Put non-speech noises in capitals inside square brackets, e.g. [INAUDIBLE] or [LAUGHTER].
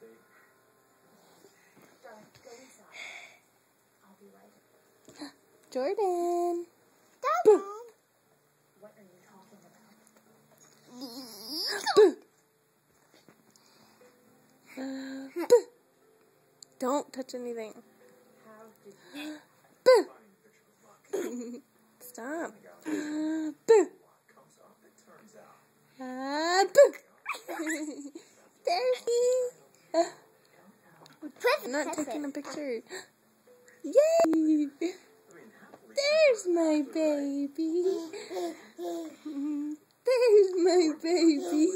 good day. Go inside. I'll be right. Jordan. Jordan. What are you talking about? Boo. [LAUGHS] Don't touch anything. Boo. Stop. Uh, boo. Uh, boo. [LAUGHS] there he not taking a picture. Yay! There's my baby. There's my baby.